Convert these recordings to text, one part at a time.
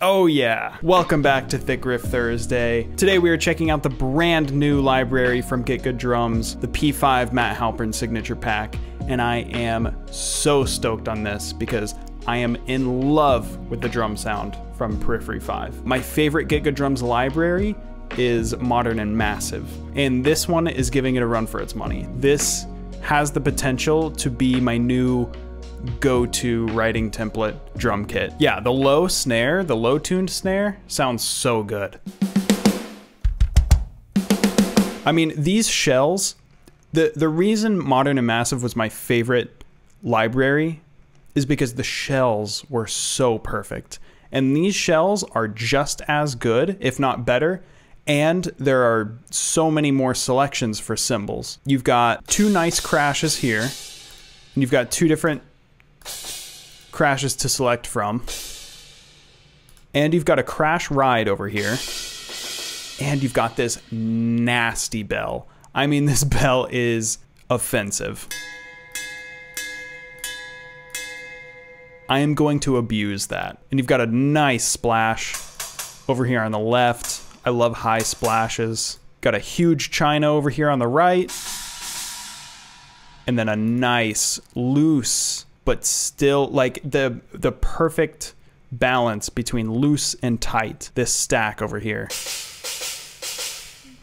Oh yeah. Welcome back to Thick Riff Thursday. Today we are checking out the brand new library from Get Good Drums, the P5 Matt Halpern signature pack, and I am so stoked on this because I am in love with the drum sound from Periphery 5. My favorite Get Good Drums library is Modern and Massive, and this one is giving it a run for its money. This has the potential to be my new go-to writing template drum kit. Yeah, the low snare, the low tuned snare sounds so good. I mean, these shells, the the reason Modern and Massive was my favorite library is because the shells were so perfect. And these shells are just as good, if not better, and there are so many more selections for cymbals. You've got two nice crashes here, and you've got two different crashes to select from. And you've got a crash ride over here. And you've got this nasty bell. I mean, this bell is offensive. I am going to abuse that. And you've got a nice splash over here on the left. I love high splashes. Got a huge china over here on the right. And then a nice loose but still like the the perfect balance between loose and tight. This stack over here.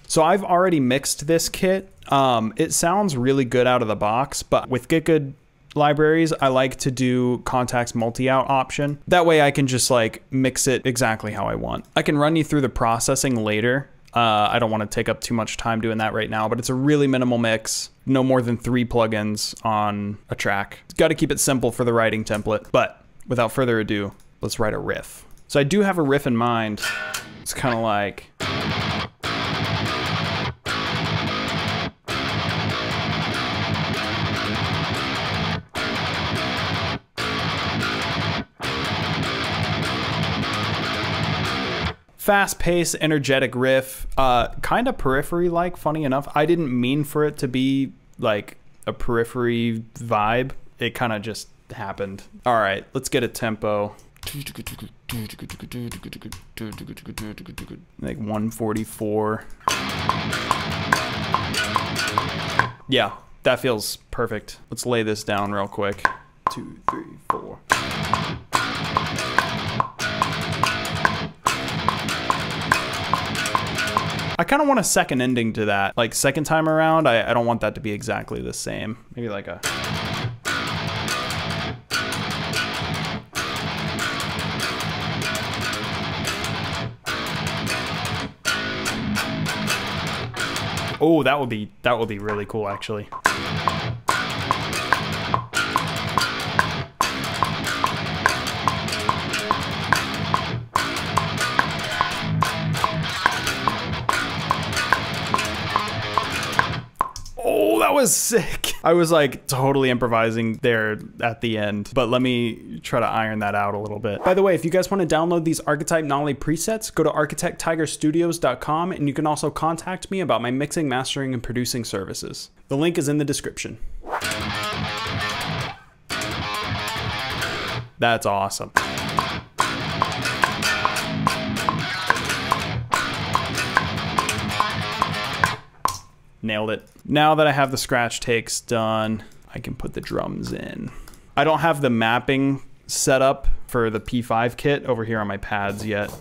So I've already mixed this kit. Um, it sounds really good out of the box, but with Get Good libraries, I like to do Kontakt's multi-out option. That way I can just like mix it exactly how I want. I can run you through the processing later. Uh, I don't want to take up too much time doing that right now, but it's a really minimal mix. No more than three plugins on a track. Got to keep it simple for the writing template. But without further ado, let's write a riff. So I do have a riff in mind. It's kind of like. Fast paced, energetic riff, uh, kind of periphery like, funny enough. I didn't mean for it to be like a periphery vibe. It kind of just happened. All right, let's get a tempo. Like 144. Yeah, that feels perfect. Let's lay this down real quick. Two, three, four. I kind of want a second ending to that. Like second time around, I, I don't want that to be exactly the same. Maybe like a... Oh, that would be that would be really cool actually. Sick. I was like totally improvising there at the end, but let me try to iron that out a little bit. By the way, if you guys want to download these Archetype Nolly presets, go to architecttigerstudios.com and you can also contact me about my mixing, mastering, and producing services. The link is in the description. That's awesome. Nailed it. Now that I have the scratch takes done, I can put the drums in. I don't have the mapping set up for the P5 kit over here on my pads yet.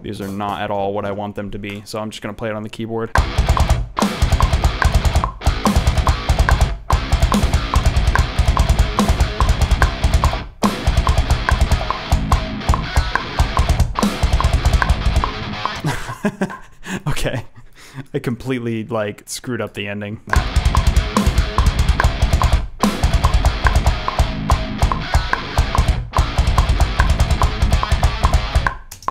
These are not at all what I want them to be, so I'm just gonna play it on the keyboard. I completely like screwed up the ending.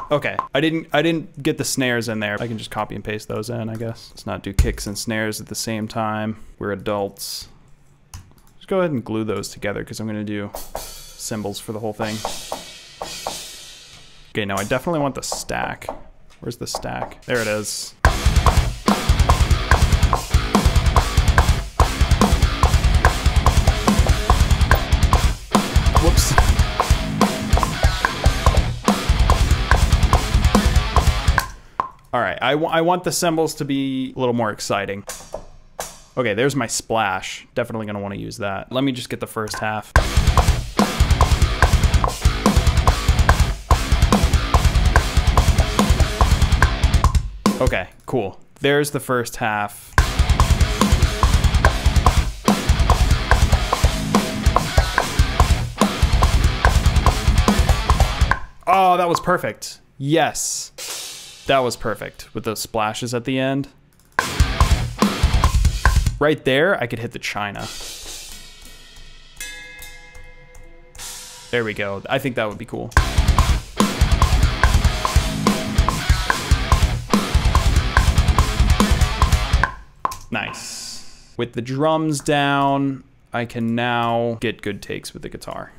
Okay, I didn't I didn't get the snares in there. I can just copy and paste those in, I guess. Let's not do kicks and snares at the same time. We're adults. Just go ahead and glue those together because I'm gonna do cymbals for the whole thing. Okay, now I definitely want the stack. Where's the stack? There it is. All right, I, I want the cymbals to be a little more exciting. Okay, there's my splash. Definitely gonna wanna use that. Let me just get the first half. Okay, cool. There's the first half. Oh, that was perfect. Yes. That was perfect with those splashes at the end. Right there, I could hit the China. There we go. I think that would be cool. Nice. With the drums down, I can now get good takes with the guitar.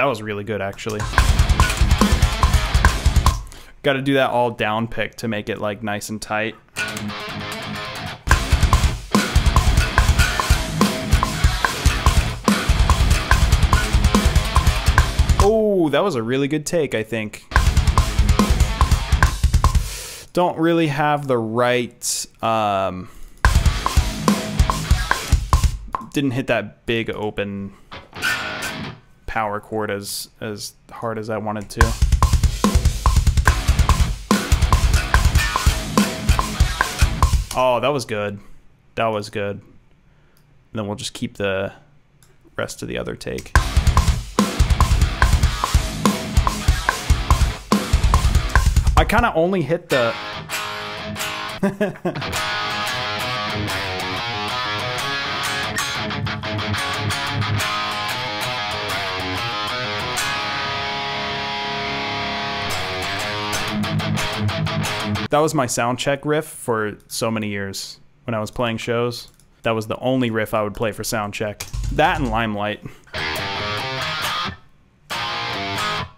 That was really good, actually. Got to do that all down pick to make it like nice and tight. Oh, that was a really good take, I think. Don't really have the right... Um, didn't hit that big open power chord as, as hard as I wanted to. Oh, that was good. That was good. And then we'll just keep the rest of the other take. I kind of only hit the... that was my sound check riff for so many years when I was playing shows. That was the only riff I would play for sound check. That and Limelight.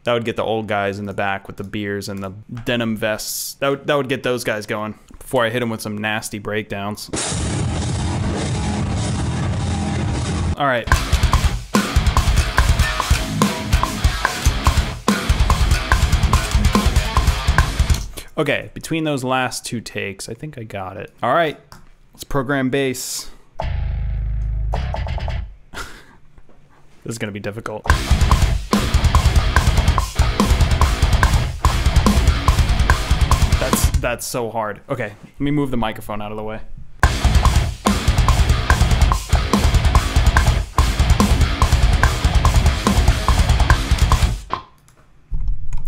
That would get the old guys in the back with the beers and the denim vests. That would, that would get those guys going before I hit them with some nasty breakdowns. All right. Okay, between those last two takes, I think I got it. All right, let's program bass. this is gonna be difficult. That's that's so hard. Okay, let me move the microphone out of the way.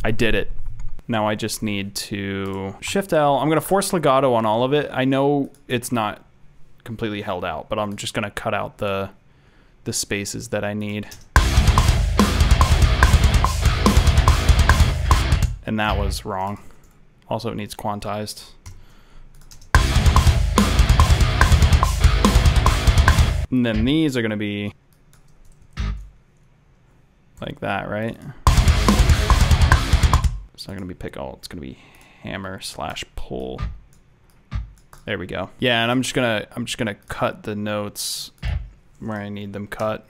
I did it. Now I just need to shift L. I'm going to force legato on all of it. I know it's not completely held out, but I'm just going to cut out the the spaces that I need. And that was wrong. Also, it needs quantized. And then these are going to be like that, right? It's not gonna be pick all. It's gonna be hammer slash pull. There we go. Yeah, and I'm just gonna I'm just gonna cut the notes where I need them cut.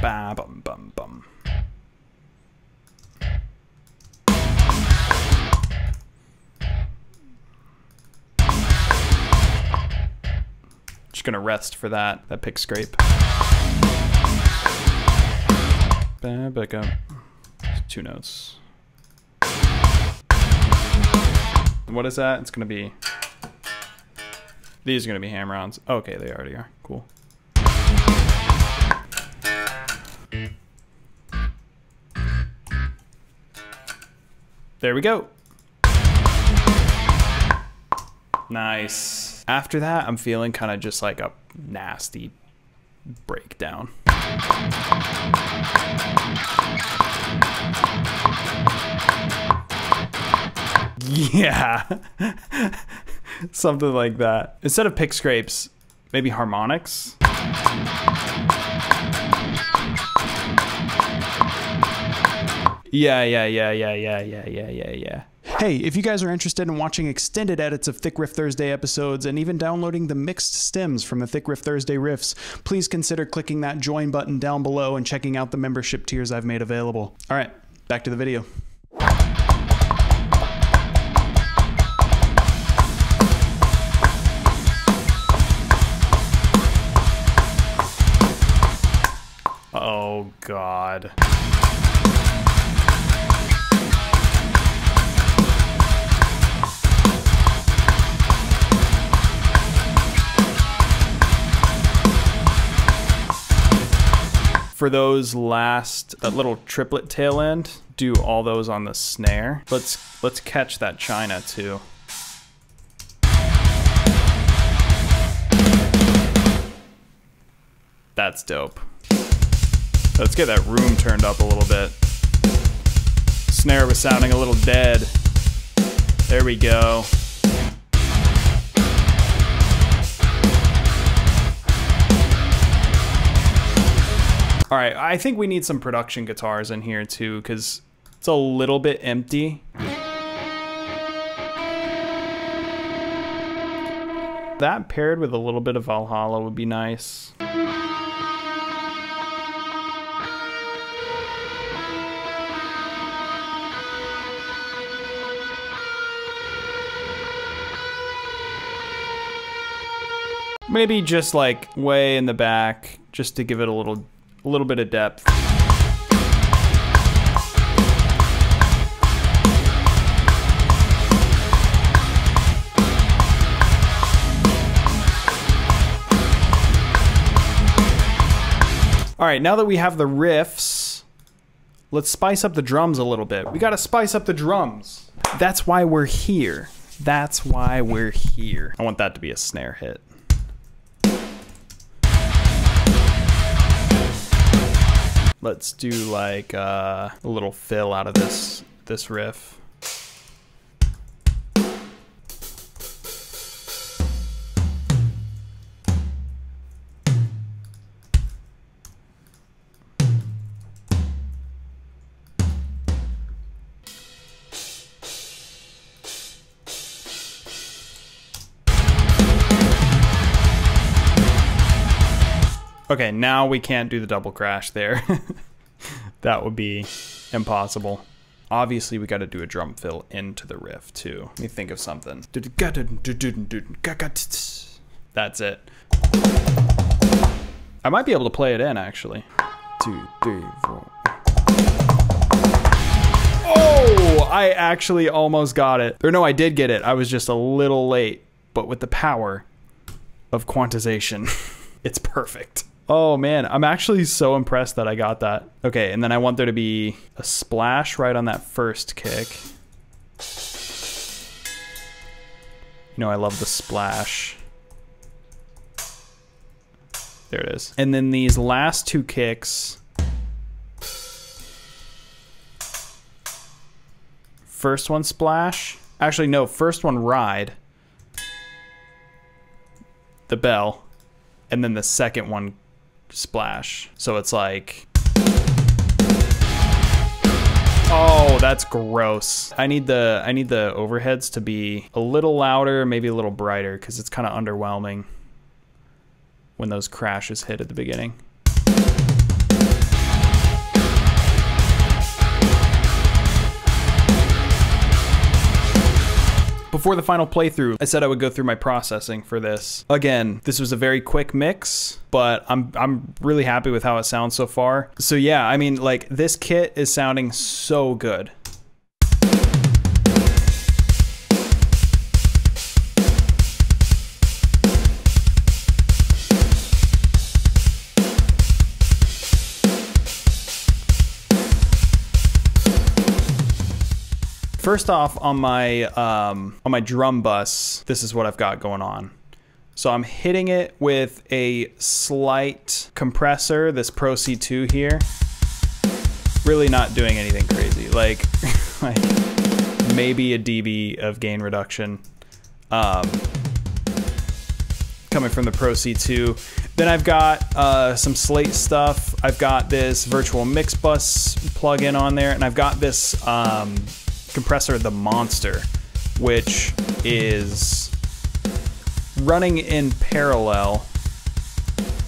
Bum bum bum. Just gonna rest for that, that pick scrape. Back up. Two notes. What is that? It's gonna be. These are gonna be hammer-ons. Okay, they already are. Cool. There we go. Nice. After that, I'm feeling kind of just like a nasty breakdown. Yeah. Something like that. Instead of pick scrapes, maybe harmonics. Yeah, yeah, yeah, yeah, yeah, yeah, yeah, yeah, yeah. Hey, if you guys are interested in watching extended edits of Thick Riff Thursday episodes and even downloading the mixed stems from the Thick Riff Thursday riffs, please consider clicking that join button down below and checking out the membership tiers I've made available. All right, back to the video. Oh, God. For those last, that little triplet tail end, do all those on the snare. Let's let's catch that china too. That's dope. Let's get that room turned up a little bit. Snare was sounding a little dead. There we go. All right, I think we need some production guitars in here too, because it's a little bit empty. That paired with a little bit of Valhalla would be nice. Maybe just like way in the back, just to give it a little, a little bit of depth. All right, now that we have the riffs, let's spice up the drums a little bit. We got to spice up the drums. That's why we're here. That's why we're here. I want that to be a snare hit. Let's do like uh, a little fill out of this this riff. Okay, now we can't do the double crash there. that would be impossible. Obviously, we got to do a drum fill into the riff too. Let me think of something. That's it. I might be able to play it in actually. Two, three, four. Oh, I actually almost got it. Or no, I did get it. I was just a little late. But with the power of quantization, it's perfect. Oh man, I'm actually so impressed that I got that. Okay, and then I want there to be a splash right on that first kick. You know, I love the splash. There it is. And then these last two kicks. First one splash. Actually, no, first one ride. The bell. And then the second one splash. So it's like Oh, that's gross. I need the I need the overheads to be a little louder, maybe a little brighter cuz it's kind of underwhelming when those crashes hit at the beginning. Before the final playthrough, I said I would go through my processing for this. Again, this was a very quick mix, but I'm I'm really happy with how it sounds so far. So yeah, I mean like this kit is sounding so good. First off, on my um, on my drum bus, this is what I've got going on. So I'm hitting it with a slight compressor, this Pro C2 here. Really not doing anything crazy, like, like maybe a dB of gain reduction um, coming from the Pro C2. Then I've got uh, some Slate stuff. I've got this virtual mix bus plug-in on there, and I've got this um, compressor, the Monster, which is running in parallel,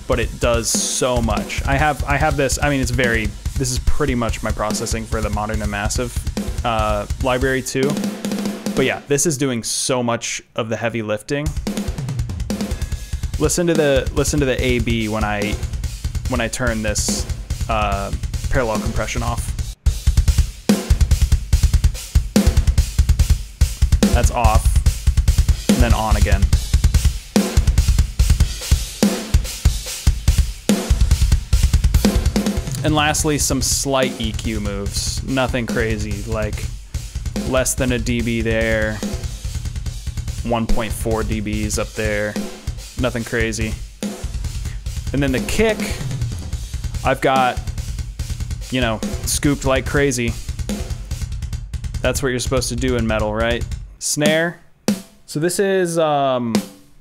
but it does so much. I have I have this. I mean, it's very. This is pretty much my processing for the Modern and Massive uh, library too. But yeah, this is doing so much of the heavy lifting. Listen to the listen to the AB when I when I turn this uh, parallel compression off. That's off, and then on again. And lastly, some slight EQ moves. Nothing crazy, like less than a dB there, 1.4 dBs up there. Nothing crazy. And then the kick, I've got, you know, scooped like crazy. That's what you're supposed to do in metal, right? Snare. So this is um,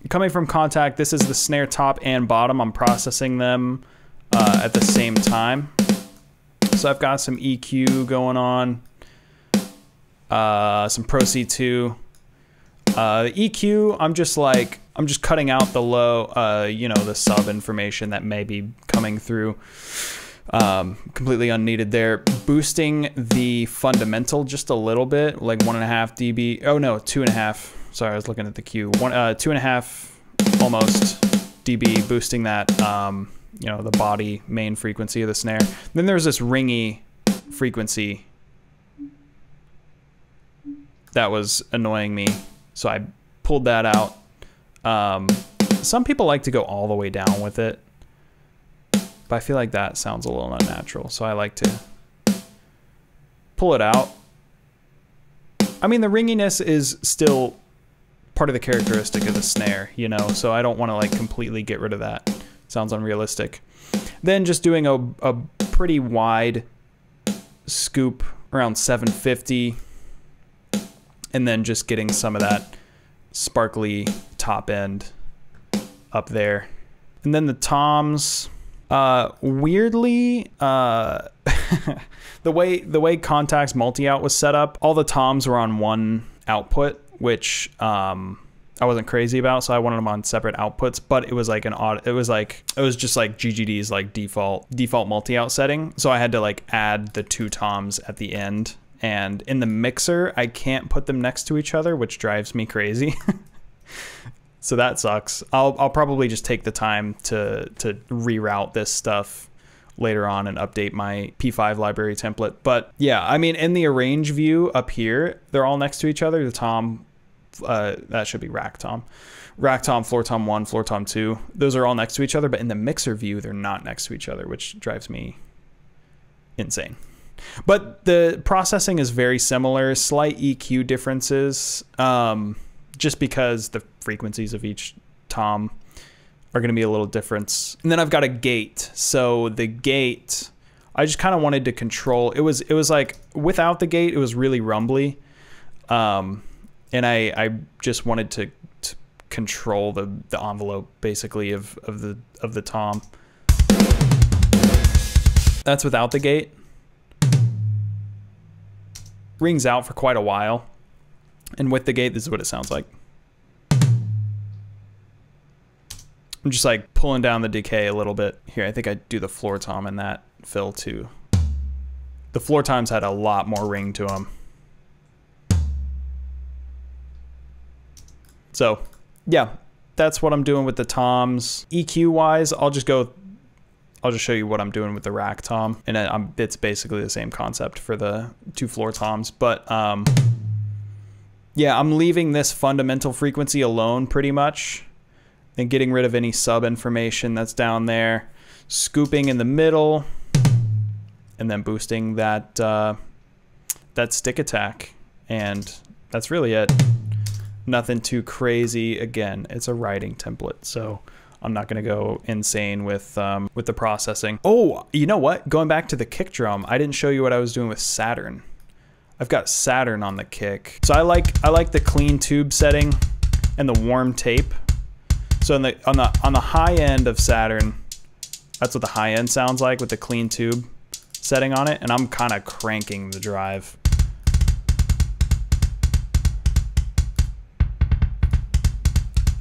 coming from Kontakt. This is the snare top and bottom. I'm processing them uh, at the same time. So I've got some EQ going on, uh, some Pro C2. Uh, EQ, I'm just like, I'm just cutting out the low, uh, you know, the sub information that may be coming through. Um, completely unneeded there. Boosting the fundamental just a little bit, like one and a half dB. Oh no, two and a half. Sorry, I was looking at the Q. One, uh, two and a half, almost dB. Boosting that. Um, you know, the body main frequency of the snare. Then there's this ringy frequency that was annoying me. So I pulled that out. Um, some people like to go all the way down with it, but I feel like that sounds a little unnatural. So I like to pull it out. I mean, the ringiness is still part of the characteristic of the snare, you know, so I don't want to like completely get rid of that. Sounds unrealistic. Then just doing a, a pretty wide scoop around 750 and then just getting some of that sparkly top end up there. And then the toms, uh, weirdly, uh, the way the way Kontakt's multi-out was set up, all the toms were on one output, which um, I wasn't crazy about, so I wanted them on separate outputs. But it was like an odd. It was like it was just like GGD's like default default multi out setting. So I had to like add the two toms at the end. And in the mixer, I can't put them next to each other, which drives me crazy. so that sucks. I'll I'll probably just take the time to to reroute this stuff later on and update my P5 library template. But yeah, I mean, in the arrange view up here, they're all next to each other. The tom uh, that should be rack tom. Rack tom, floor tom one, floor tom two. Those are all next to each other, but in the mixer view, they're not next to each other, which drives me insane. But the processing is very similar, slight EQ differences, um, just because the frequencies of each tom are going to be a little different. And then I've got a gate. So the gate, I just kind of wanted to control. It was it was like without the gate, it was really rumbly. Um, and I, I just wanted to, to control the, the envelope basically of, of the of the tom. That's without the gate. Rings out for quite a while. And with the gate, this is what it sounds like. I'm just like pulling down the decay a little bit. Here, I think I do the floor tom in that fill too. The floor toms had a lot more ring to them. So, yeah, that's what I'm doing with the toms. EQ wise, I'll just go. I'll just show you what I'm doing with the rack tom, and I'm, it's basically the same concept for the two floor toms. But um, yeah, I'm leaving this fundamental frequency alone pretty much, and getting rid of any sub information that's down there. Scooping in the middle, and then boosting that uh, that stick attack, and that's really it nothing too crazy. Again, it's a writing template, so I'm not to go insane with um, with the processing. Oh, you know what? Going back to the kick drum, I didn't show you what I was doing with Saturn. I've got Saturn on the kick. So I like I like the clean tube setting and the warm tape. So on the on the on the high end of Saturn, that's what the high end sounds like with the clean tube setting on it, and I'm kind of cranking the drive.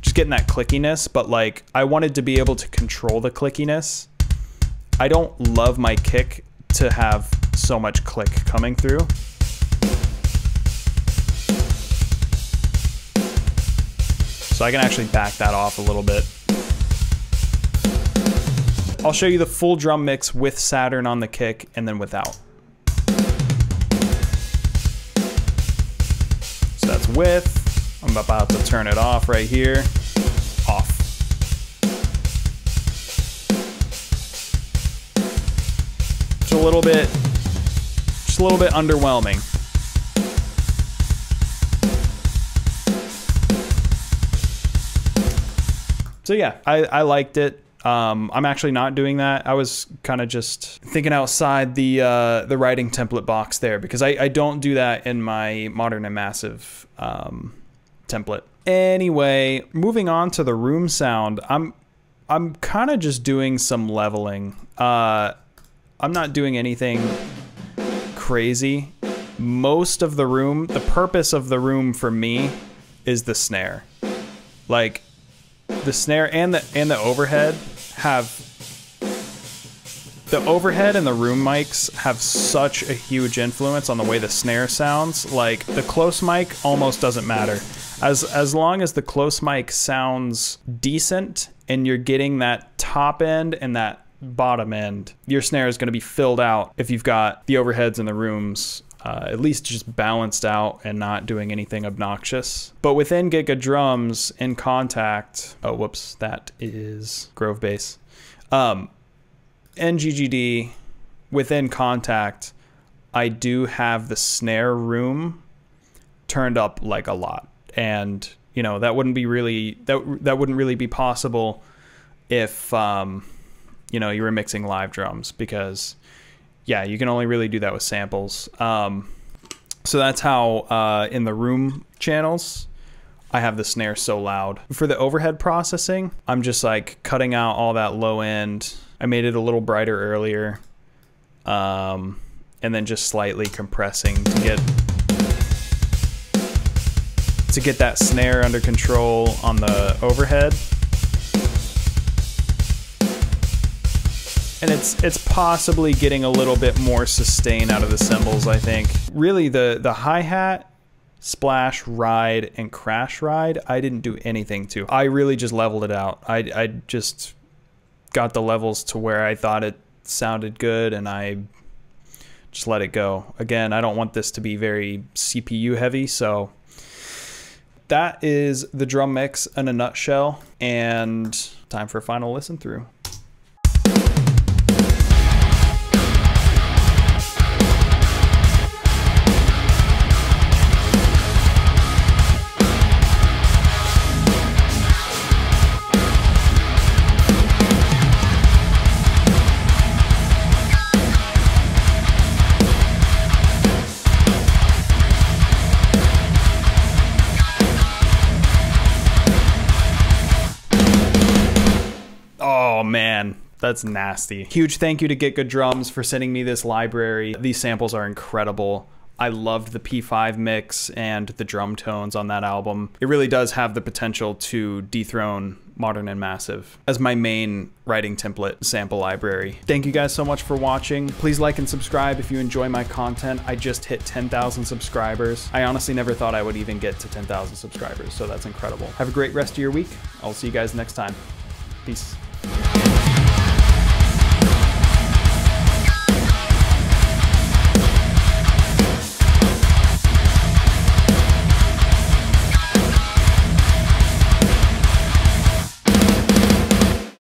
Just getting that clickiness, but like I wanted to be able to control the clickiness. I don't love my kick to have so much click coming through. So I can actually back that off a little bit. I'll show you the full drum mix with Saturn on the kick and then without. So that's with. I'm about to turn it off right here. Off. Just a little bit, just a little bit underwhelming. So yeah, I, I liked it. Um, I'm actually not doing that. I was kind of just thinking outside the uh, the writing template box there because I, I don't do that in my modern and massive um, template. Anyway, moving on to the room sound, I'm I'm kind of just doing some leveling. Uh, I'm not doing anything crazy. Most of the room, the purpose of the room for me is the snare. Like the snare and the and the overhead have the overhead and the room mics have such a huge influence on the way the snare sounds. Like the close mic almost doesn't matter. As as long as the close mic sounds decent and you're getting that top end and that bottom end, your snare is going to be filled out if you've got the overheads and the rooms uh, at least just balanced out and not doing anything obnoxious. But within Get Good Drums in Kontakt, oh, whoops, that is Grove Bass. Um, NGGD within Kontakt, I do have the snare room turned up like a lot. And, you know, that wouldn't be really, that, that wouldn't really be possible if, um, you know, you were mixing live drums because yeah, you can only really do that with samples. Um, so that's how uh, in the room channels, I have the snare so loud. For the overhead processing, I'm just like cutting out all that low end. I made it a little brighter earlier. Um, and then just slightly compressing to get to get that snare under control on the overhead. And it's it's possibly getting a little bit more sustain out of the cymbals. I think really the the hi hat, splash, ride, and crash ride. I didn't do anything to. I really just leveled it out. I I just got the levels to where I thought it sounded good, and I just let it go. Again, I don't want this to be very CPU heavy, so that is the drum mix in a nutshell, and time for a final listen through. That's nasty. Huge thank you to Get Good Drums for sending me this library. These samples are incredible. I loved the P5 mix and the drum tones on that album. It really does have the potential to dethrone Modern and Massive as my main writing template sample library. Thank you guys so much for watching. Please like and subscribe if you enjoy my content. I just hit 10,000 subscribers. I honestly never thought I would even get to 10,000 subscribers, so that's incredible. Have a great rest of your week. I'll see you guys next time. Peace.